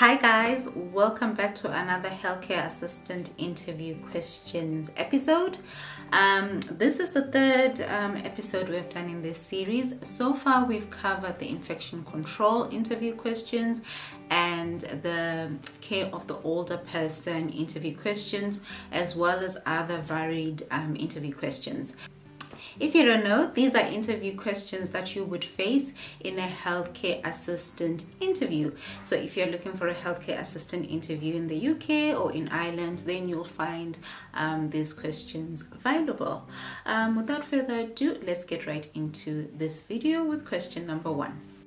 Hi guys, welcome back to another healthcare assistant interview questions episode. Um, this is the third um, episode we've done in this series. So far, we've covered the infection control interview questions and the care of the older person interview questions, as well as other varied um, interview questions. If you don't know, these are interview questions that you would face in a healthcare assistant interview. So if you're looking for a healthcare assistant interview in the UK or in Ireland, then you'll find um, these questions available. Um, without further ado, let's get right into this video with question number one.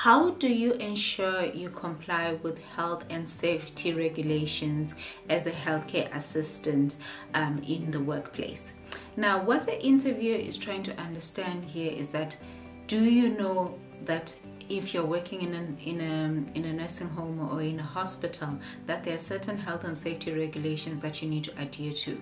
How do you ensure you comply with health and safety regulations as a healthcare assistant um, in the workplace? Now, what the interviewer is trying to understand here is that do you know that if you're working in, an, in, a, in a nursing home or in a hospital, that there are certain health and safety regulations that you need to adhere to?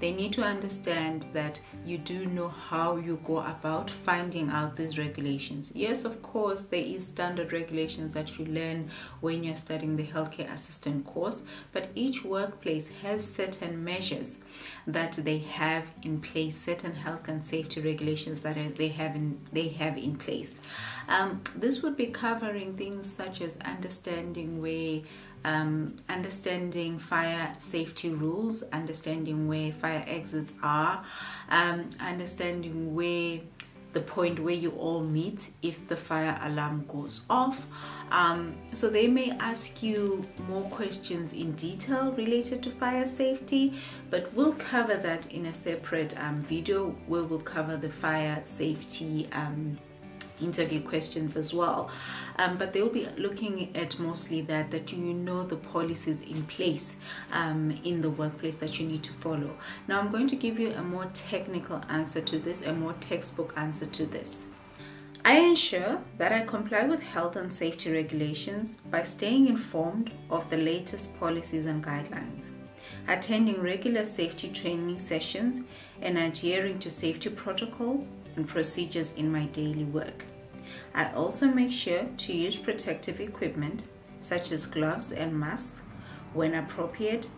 They need to understand that you do know how you go about finding out these regulations. Yes, of course, there is standard regulations that you learn when you're studying the healthcare assistant course, but each workplace has certain measures that they have in place, certain health and safety regulations that they have in they have in place. Um, this would be covering things such as understanding where um, understanding fire safety rules, understanding where fire exits are, um, understanding where the point where you all meet if the fire alarm goes off. Um, so they may ask you more questions in detail related to fire safety, but we'll cover that in a separate um, video where we'll cover the fire safety um, interview questions as well. Um, but they'll be looking at mostly that that you know the policies in place um, in the workplace that you need to follow. Now i'm going to give you a more technical answer to this a more textbook answer to this. I ensure that I comply with health and safety regulations by staying informed of the latest policies and guidelines, attending regular safety training sessions, and adhering to safety protocols and procedures in my daily work. I also make sure to use protective equipment such as gloves and masks when appropriate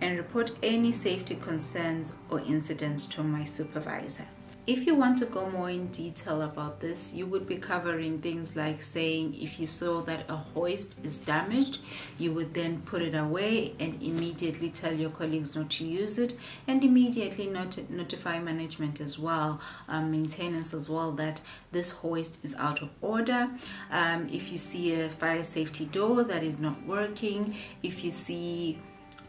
and report any safety concerns or incidents to my supervisor. If you want to go more in detail about this, you would be covering things like saying if you saw that a hoist is damaged, you would then put it away and immediately tell your colleagues not to use it and immediately not notify management as well, um, maintenance as well, that this hoist is out of order. Um, if you see a fire safety door that is not working, if you see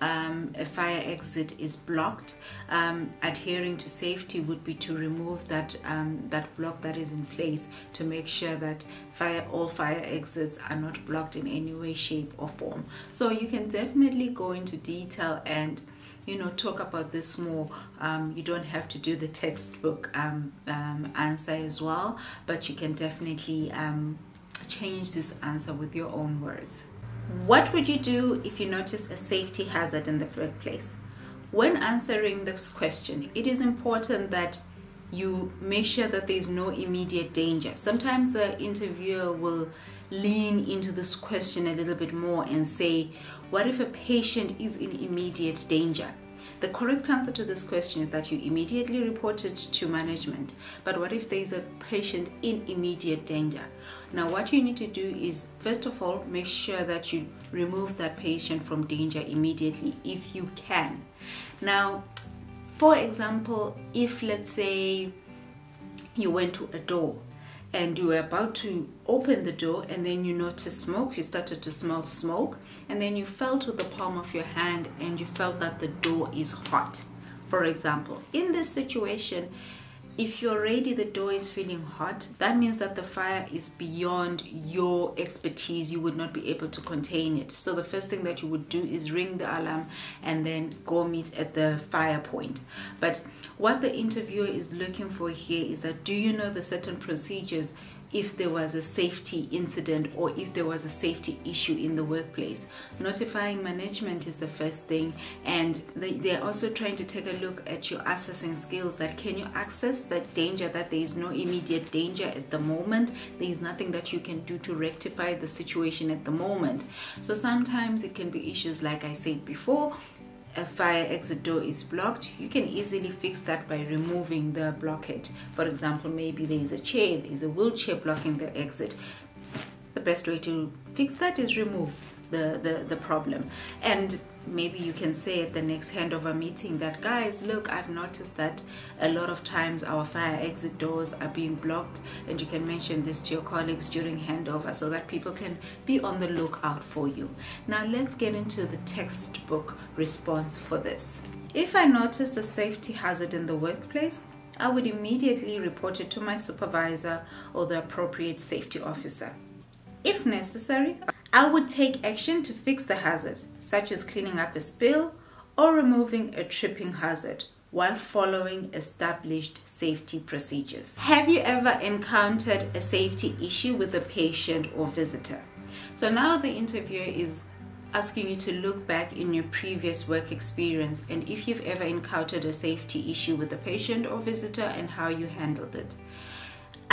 um, a fire exit is blocked, um, adhering to safety would be to remove that um, that block that is in place to make sure that fire all fire exits are not blocked in any way, shape, or form. So you can definitely go into detail and you know talk about this more um, you don't have to do the textbook um, um, answer as well but you can definitely um, change this answer with your own words what would you do if you noticed a safety hazard in the workplace? When answering this question, it is important that you make sure that there is no immediate danger. Sometimes the interviewer will lean into this question a little bit more and say, What if a patient is in immediate danger? The correct answer to this question is that you immediately report it to management. But what if there is a patient in immediate danger? Now, what you need to do is, first of all, make sure that you remove that patient from danger immediately if you can. Now, for example, if let's say you went to a door and you were about to open the door and then you noticed smoke. You started to smell smoke and then you felt with the palm of your hand and you felt that the door is hot. For example in this situation if you're already the door is feeling hot that means that the fire is beyond your expertise. You would not be able to contain it. So the first thing that you would do is ring the alarm and then go meet at the fire point. But what the interviewer is looking for here is that do you know the certain procedures if there was a safety incident or if there was a safety issue in the workplace. Notifying management is the first thing, and they, are also trying to take a look at your assessing skills that can you access that danger, that there is no immediate danger at the moment, there is nothing that you can do to rectify the situation at the moment. So sometimes it can be issues like I said before a fire exit door is blocked, you can easily fix that by removing the blockage. For example, maybe there is a chair, there is a wheelchair blocking the exit. The best way to fix that is remove the, the, the problem. And maybe you can say at the next handover meeting that guys look i've noticed that a lot of times our fire exit doors are being blocked and you can mention this to your colleagues during handover so that people can be on the lookout for you. Now let's get into the textbook response for this. If i noticed a safety hazard in the workplace i would immediately report it to my supervisor or the appropriate safety officer. If necessary I would take action to fix the hazard, such as cleaning up a spill or removing a tripping hazard while following established safety procedures. Have you ever encountered a safety issue with a patient or visitor? So now the interviewer is asking you to look back in your previous work experience and if you've ever encountered a safety issue with a patient or visitor and how you handled it.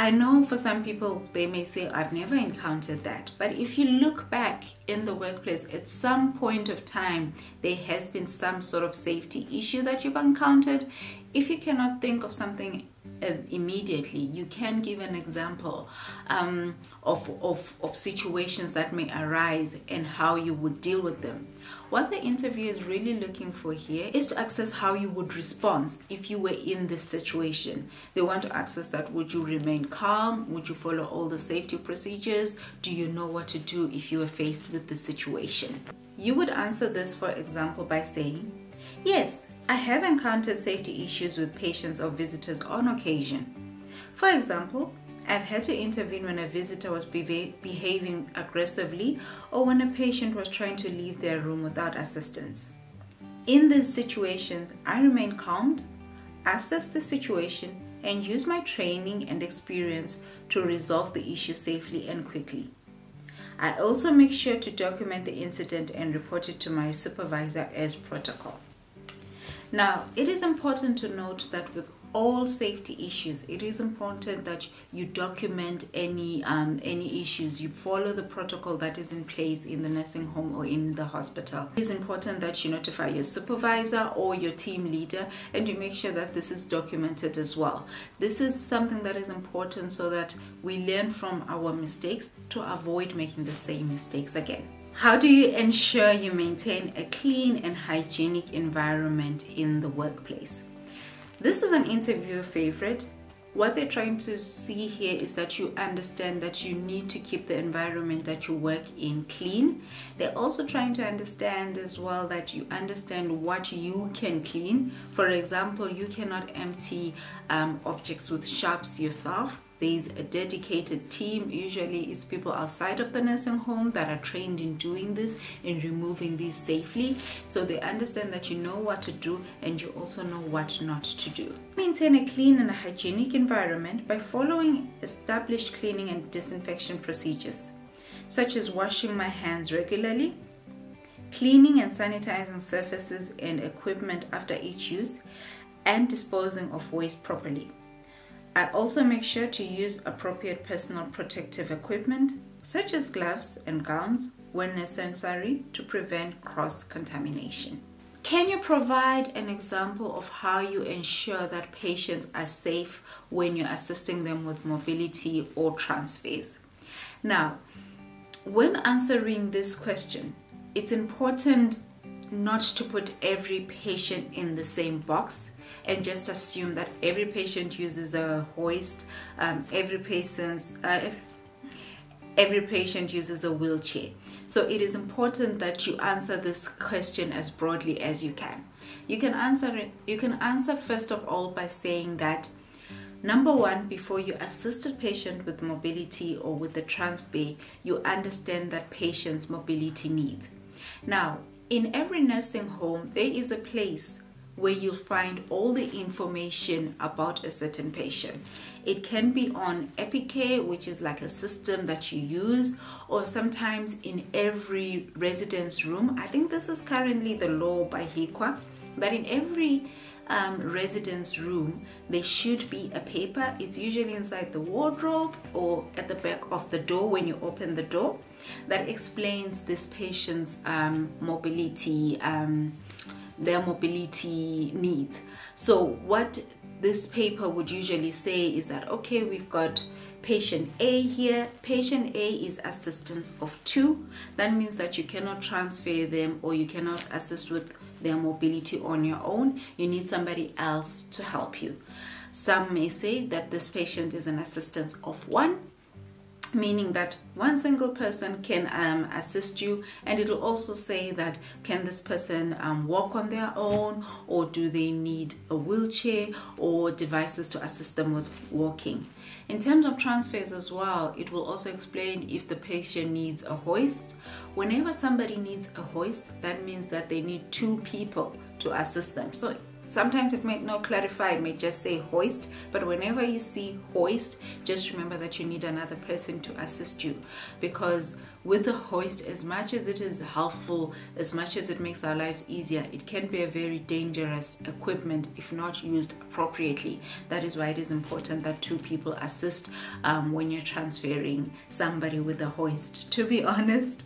I know for some people they may say, I've never encountered that. But if you look back in the workplace, at some point of time, there has been some sort of safety issue that you've encountered. If you cannot think of something immediately, you can give an example um, of, of, of situations that may arise and how you would deal with them. What the interviewer is really looking for here is to access how you would respond if you were in this situation. They want to access that would you remain calm? Would you follow all the safety procedures? Do you know what to do if you are faced with the situation? You would answer this, for example, by saying, Yes, I have encountered safety issues with patients or visitors on occasion. For example, I've had to intervene when a visitor was behaving aggressively or when a patient was trying to leave their room without assistance. In these situations, I remain calm, assess the situation, and use my training and experience to resolve the issue safely and quickly. I also make sure to document the incident and report it to my supervisor as protocol. Now, it is important to note that with all safety issues, it is important that you document any um, any issues. You follow the protocol that is in place in the nursing home or in the hospital. It is important that you notify your supervisor or your team leader, and you make sure that this is documented as well. This is something that is important so that we learn from our mistakes to avoid making the same mistakes again. How do you ensure you maintain a clean and hygienic environment in the workplace? This is an interview favorite. What they're trying to see here is that you understand that you need to keep the environment that you work in clean. They're also trying to understand as well that you understand what you can clean. For example, you cannot empty um, objects with sharps yourself there's a dedicated team usually it's people outside of the nursing home that are trained in doing this in removing these safely. So they understand that you know what to do and you also know what not to do. Maintain a clean and a hygienic environment by following established cleaning and disinfection procedures such as washing my hands regularly cleaning and sanitizing surfaces and equipment after each use and disposing of waste properly I also make sure to use appropriate personal protective equipment such as gloves and gowns when necessary to prevent cross contamination. Can you provide an example of how you ensure that patients are safe when you're assisting them with mobility or transfers? Now, when answering this question, it's important not to put every patient in the same box and just assume that every patient uses a hoist, um, every patient's uh, every patient uses a wheelchair. So it is important that you answer this question as broadly as you can. You can answer it, you can answer first of all by saying that Number one, before you assist a patient with mobility or with the transfer, you understand that patient's mobility needs. Now, in every nursing home, there is a place where you'll find all the information about a certain patient. It can be on EpiCare, which is like a system that you use, or sometimes in every residence room. I think this is currently the law by HIQA that in every um, residence room, there should be a paper. It's usually inside the wardrobe or at the back of the door when you open the door that explains this patient's um, mobility, um, their mobility needs. So what this paper would usually say is that, okay, we've got patient A here. Patient A is assistance of two. That means that you cannot transfer them or you cannot assist with their mobility on your own. You need somebody else to help you. Some may say that this patient is an assistance of one meaning that one single person can um, assist you and it will also say that can this person um, walk on their own or do they need a wheelchair or devices to assist them with walking? In terms of transfers as well it will also explain if the patient needs a hoist. Whenever somebody needs a hoist that means that they need two people to assist them. So Sometimes it may not clarify, it may just say hoist, but whenever you see hoist, just remember that you need another person to assist you because with the hoist, as much as it is helpful, as much as it makes our lives easier, it can be a very dangerous equipment if not used appropriately. That is why it is important that two people assist um, when you're transferring somebody with a hoist. To be honest,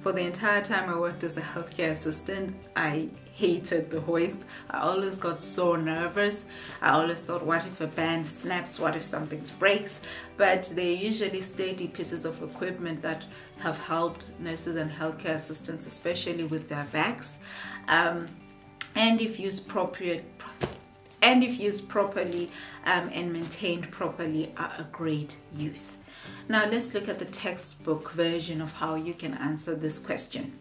for the entire time I worked as a healthcare assistant, I hated the hoist. I always got so nervous. I always thought, what if a band snaps? What if something breaks? But they're usually steady pieces of equipment that have helped nurses and healthcare assistants, especially with their backs. Um, and if used properly, and if used properly um, and maintained properly, are a great use. Now let's look at the textbook version of how you can answer this question.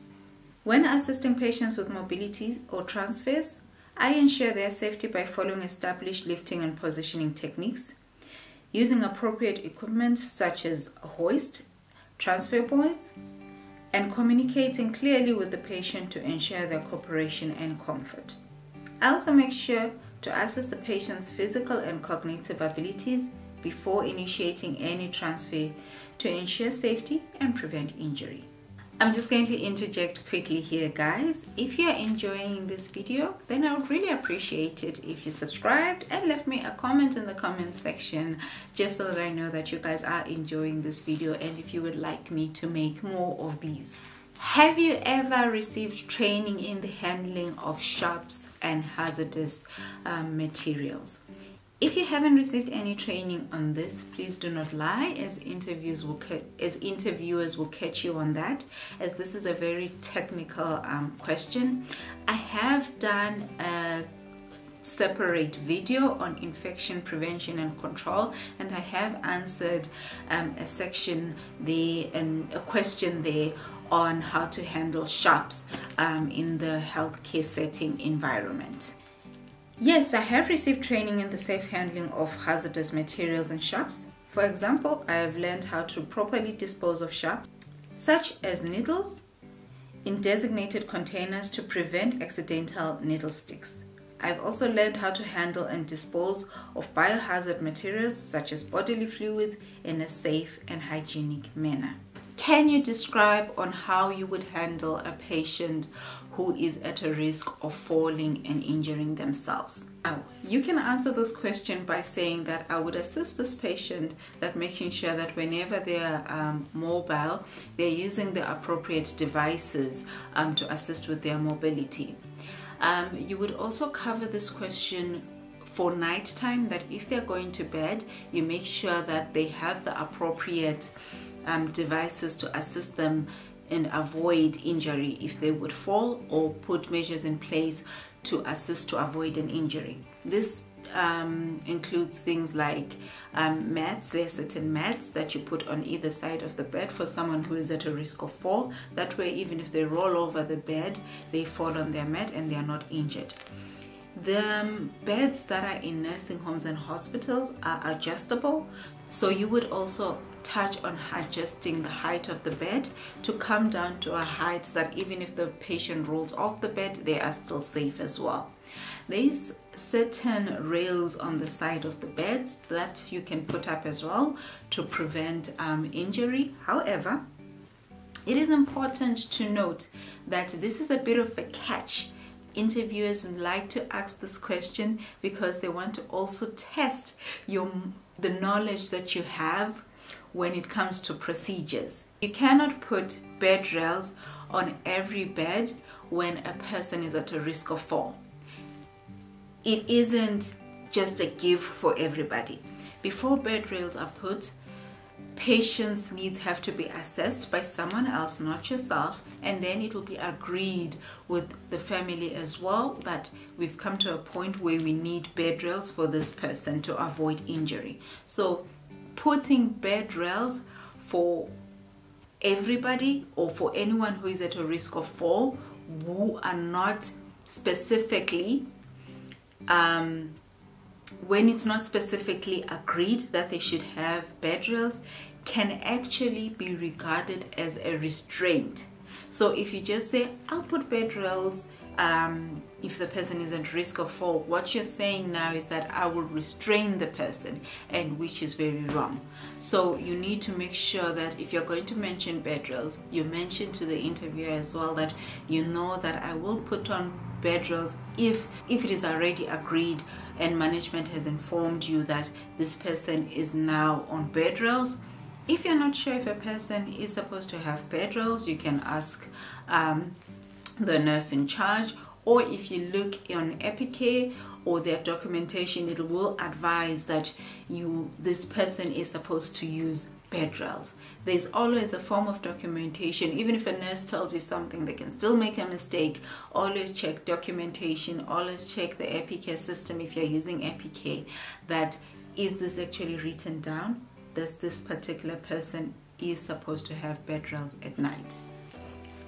When assisting patients with mobility or transfers, I ensure their safety by following established lifting and positioning techniques, using appropriate equipment such as a hoist, transfer points, and communicating clearly with the patient to ensure their cooperation and comfort. I also make sure to assess the patient's physical and cognitive abilities before initiating any transfer to ensure safety and prevent injury. I'm just going to interject quickly here guys. If you're enjoying this video, then I would really appreciate it if you subscribed and left me a comment in the comment section just so that I know that you guys are enjoying this video and if you would like me to make more of these. Have you ever received training in the handling of sharps and hazardous um, materials? If you haven't received any training on this, please do not lie as interviews will as interviewers will catch you on that as this is a very technical um, question. I have done a separate video on infection prevention and control and I have answered um, a section there and a question there on how to handle sharps um, in the healthcare setting environment. Yes, I have received training in the safe handling of hazardous materials and sharps. For example, I have learned how to properly dispose of sharps, such as needles, in designated containers to prevent accidental needle sticks. I've also learned how to handle and dispose of biohazard materials such as bodily fluids in a safe and hygienic manner. Can you describe on how you would handle a patient who is at a risk of falling and injuring themselves? Now, you can answer this question by saying that I would assist this patient that making sure that whenever they are um, mobile, they're using the appropriate devices um, to assist with their mobility. Um, you would also cover this question for nighttime that if they're going to bed, you make sure that they have the appropriate um, devices to assist them and avoid injury if they would fall or put measures in place to assist to avoid an injury. This um, includes things like um, mats. There are certain mats that you put on either side of the bed for someone who is at a risk of fall. That way, even if they roll over the bed, they fall on their mat and they are not injured. The um, beds that are in nursing homes and hospitals are adjustable, so you would also touch on adjusting the height of the bed to come down to a height that even if the patient rolls off the bed, they are still safe as well. There's certain rails on the side of the beds that you can put up as well to prevent um, injury. However, it is important to note that this is a bit of a catch. Interviewers like to ask this question because they want to also test your the knowledge that you have when it comes to procedures. You cannot put bed rails on every bed when a person is at a risk of fall. It isn't just a gift for everybody. Before bed rails are put, patient's needs have to be assessed by someone else, not yourself, and then it will be agreed with the family as well that we've come to a point where we need bed rails for this person to avoid injury. So putting bed rails for everybody or for anyone who is at a risk of fall who are not specifically um, when it's not specifically agreed that they should have bed rails can actually be regarded as a restraint. So if you just say i'll put bed rails um, if the person is at risk of fall, what you're saying now is that I will restrain the person, and which is very wrong. So you need to make sure that if you're going to mention bed rails, you mention to the interviewer as well that you know that I will put on bed rails if if it is already agreed and management has informed you that this person is now on bed rails if you're not sure if a person is supposed to have bed rails you can ask um, the nurse in charge or if you look on Epicare or their documentation it will advise that you this person is supposed to use bed rails. There's always a form of documentation. Even if a nurse tells you something they can still make a mistake. Always check documentation. Always check the Epicare system if you're using Epicare. That is this actually written down? Does this particular person is supposed to have bed rails at night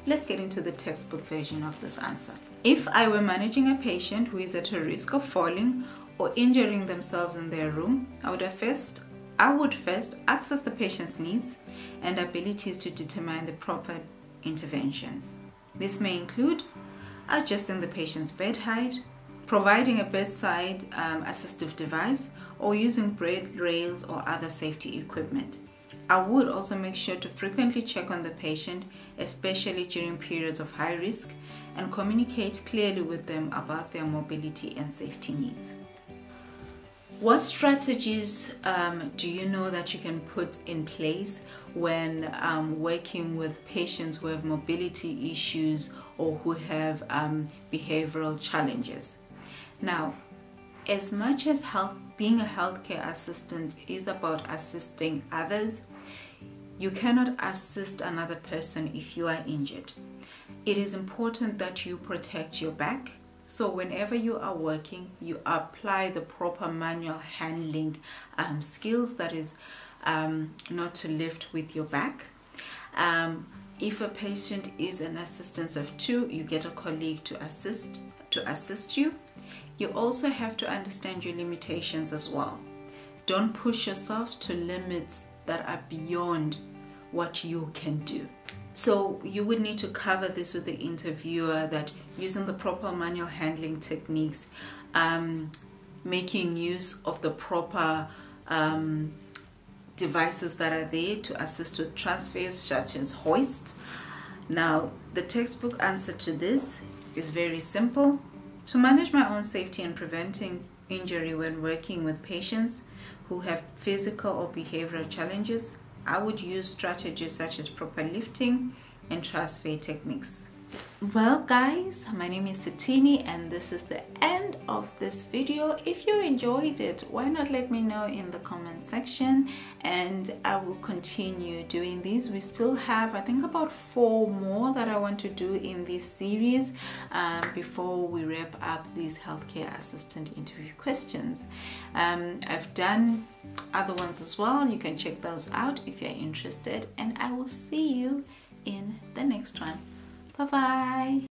Let's get into the textbook version of this answer. If I were managing a patient who is at a risk of falling or injuring themselves in their room, I would first I would first access the patient's needs and abilities to determine the proper interventions. This may include adjusting the patient's bed height, providing a bedside um, assistive device, or using bed rails or other safety equipment. I would also make sure to frequently check on the patient, especially during periods of high risk, and communicate clearly with them about their mobility and safety needs. What strategies um, do you know that you can put in place when um, working with patients who have mobility issues or who have um, behavioral challenges? Now, as much as health, being a healthcare assistant is about assisting others, you cannot assist another person if you are injured. It is important that you protect your back. So whenever you are working, you apply the proper manual handling um, skills that is um, not to lift with your back. Um, if a patient is an assistance of two, you get a colleague to assist to assist you. You also have to understand your limitations as well. Don't push yourself to limits that are beyond what you can do. So you would need to cover this with the interviewer that using the proper manual handling techniques, um, making use of the proper um, devices that are there to assist with transfers such as hoist. Now the textbook answer to this is very simple. To manage my own safety and preventing injury when working with patients who have physical or behavioral challenges, I would use strategies such as proper lifting and transfer techniques. Well guys, my name is Sithini and this is the end of this video. If you enjoyed it, why not let me know in the comment section and I will continue doing these. We still have I think about four more that I want to do in this series um, before we wrap up these healthcare assistant interview questions. Um, I've done other ones as well. You can check those out if you're interested and I will see you in the next one. Bye bye.